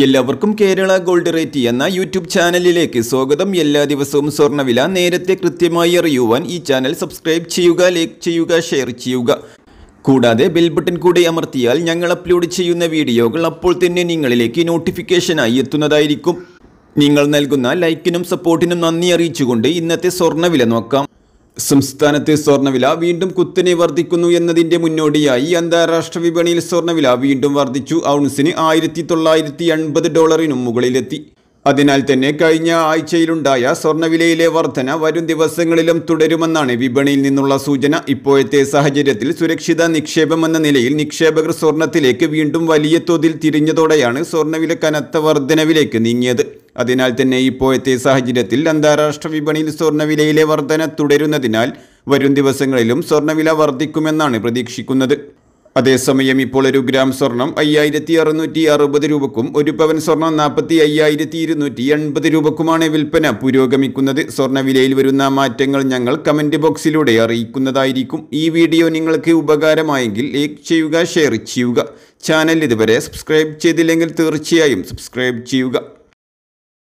എല്ലാവർക്കും Kerala gold rate എന്ന YouTube ചാനലിലേക്ക് സ്വാഗതം. എല്ലാ ദിവസവും സ്വർണവില നേരത്തെ കൃത്യമായി അറിയുവാൻ ഈ ചാനൽ സബ്സ്ക്രൈബ് ചെയ്യുക ലൈക്ക് ചെയ്യുക ഷെയർ ചെയ്യുക. കൂടാതെ ബെൽ ബട്ടൺ കൂടെ അമർത്തിയാൽ ഞങ്ങൾ അപ്ലോഡ് ചെയ്യുന്ന വീഡിയോകൾ അപ്പോൾ തന്നെ നിങ്ങളിലേക്ക് നോട്ടിഫിക്കേഷനായി എത്തുന്നതായിരിക്കും. നിങ്ങൾ നൽകുന്ന ലൈക്കിനും സപ്പോർട്ടിനും നന്ദി അറിയിച്ചുകൊണ്ട് ഇന്നത്തെ സ്വർണവില നോക്കാം. സംസ്ഥാനത്തെ സ്വർണവില വീണ്ടും കുത്തനെ വർദ്ധിക്കുന്നു എന്നതിന്റെ മുന്നോടിയായി അന്താരാഷ്ട്ര വിപണിയിൽ സ്വർണവില വീണ്ടും വർദ്ധിച്ചു. ഔൺസിന് ആയിരത്തി തൊള്ളായിരത്തി എൺപത് ഡോളറിനും മുകളിലെത്തി. അതിനാൽ തന്നെ കഴിഞ്ഞ ആഴ്ചയിലുണ്ടായ സ്വർണവിലയിലെ വർധന വരും ദിവസങ്ങളിലും തുടരുമെന്നാണ് വിപണിയിൽ നിന്നുള്ള സൂചന. ഇപ്പോഴത്തെ സാഹചര്യത്തിൽ സുരക്ഷിത നിക്ഷേപമെന്ന നിലയിൽ നിക്ഷേപകർ സ്വർണത്തിലേക്ക് വീണ്ടും വലിയ തോതിൽ തിരിഞ്ഞതോടെയാണ് സ്വർണവില കനത്ത വർധനവിലേക്ക് നീങ്ങിയത്. അതിനാൽ തന്നെ ഇപ്പോഴത്തെ സാഹചര്യത്തിൽ അന്താരാഷ്ട്ര വിപണിയിൽ സ്വർണവിലയിലെ വർധന തുടരുന്നതിനാൽ വരും ദിവസങ്ങളിലും സ്വർണവില വർദ്ധിക്കുമെന്നാണ് പ്രതീക്ഷിക്കുന്നത്. അതേസമയം ഇപ്പോൾ ഒരു ഗ്രാം സ്വർണം അയ്യായിരത്തി അറുന്നൂറ്റി അറുപത് രൂപക്കും ഒരു പവൻ സ്വർണം നാൽപ്പത്തി അയ്യായിരത്തി ഇരുന്നൂറ്റി എൺപത് രൂപക്കുമാണ് വിൽപ്പന പുരോഗമിക്കുന്നത്. സ്വർണവിലയിൽ വരുന്ന മാറ്റങ്ങൾ ഞങ്ങൾ കമന്റ് ബോക്സിലൂടെ അറിയിക്കുന്നതായിരിക്കും. ഈ വീഡിയോ നിങ്ങൾക്ക് ഉപകാരമായെങ്കിൽ ലൈക്ക് ചെയ്യുക ഷെയർ ചെയ്യുക. ചാനൽ ഇതുവരെ സബ്സ്ക്രൈബ് ചെയ്തില്ലെങ്കിൽ തീർച്ചയായും സബ്സ്ക്രൈബ് ചെയ്യുക.